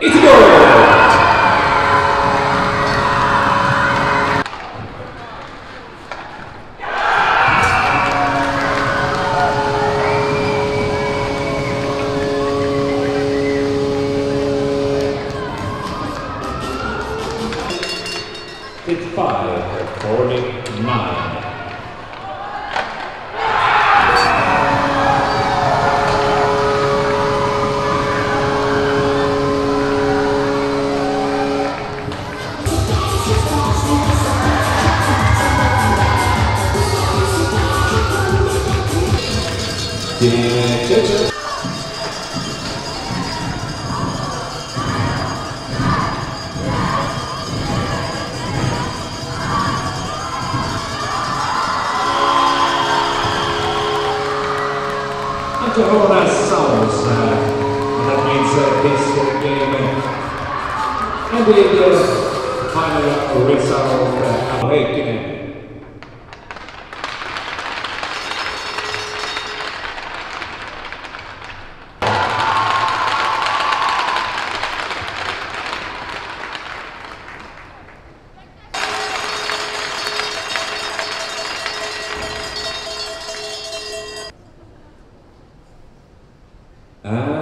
一起走。It's recording 9. Yeah, Tiene Checho. Angelona Sounds. and that means uh, this game ended uh, final result uh, Ah,